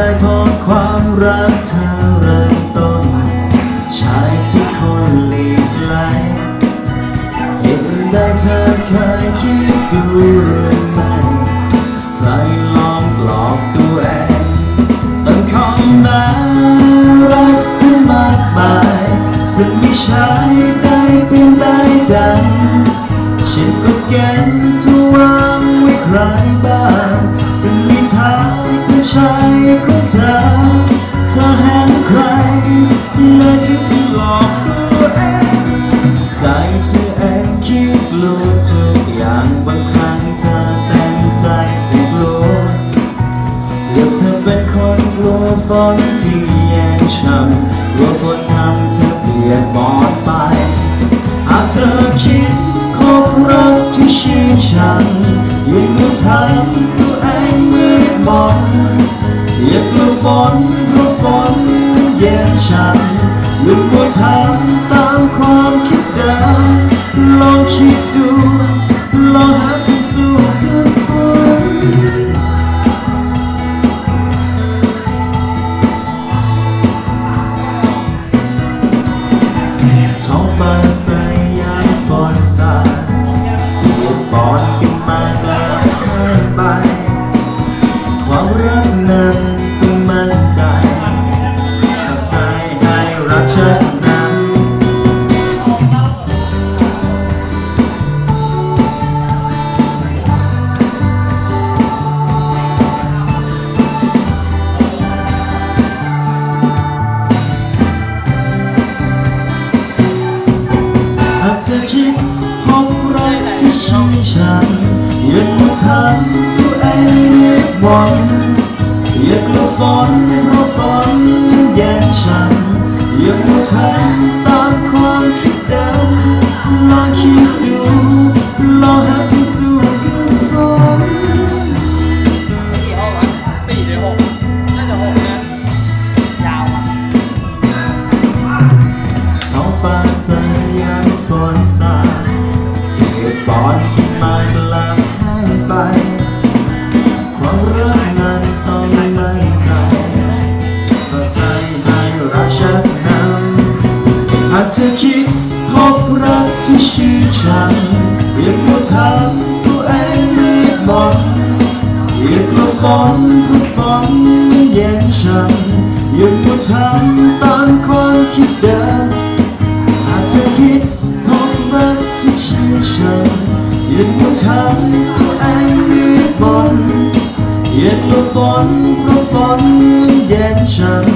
ได้พบความรักเธอเริ่มต้นชายที่คนหลีกไหลเห็นได้เธอเคยคิดดู ผู้ชายของเธอเธอเห็นใครเลยที่ต้องหลอกตัวเองใจเธอเองคิดกลัวทุกอย่างบางครั้งเธอเต็มใจให้กลัวเดี๋ยวเธอเป็นคนกลัวฝนที่แย่ช้ำกลัวฝนทำเธอเปียกปอดไปหากเธอคิดคบรักที่ชื่นชังยิ่งทำ ตัวเองมืดมนอยากลัวฝนเพราะฝนเย็นฉันยิ่งมัวทำตามความคิดเดิมลองคิดดูลองหาทางสู้กับฝนท้องฟ้าใสยามฝนสาด เรียกวันอยากลัวฝนราะฝนเย็นฉันอยากลัวทำตามความคิดเดิมลองคิดดูลองหาทางสู้กับฝนกี่ห้องวะสี่หรือหกน่าจะหกนะยาวอะท้องฟ้าใสยามฝนสาดเก็บบอนกินมากลั เธอคิดพบรักที่ชื่นชังเรียกว่าทำตัวเองไม่หมดเรียกว่าฝนเพราะฝนเย็นฉันอย่ากว่าทำตามความคิดเดิมหากเธอคิดพบรักที่ชื่นชังอย่ามัวทำตัวเองมืดมนอย่ากลัวฝนเพราะฝนเย็นฉัน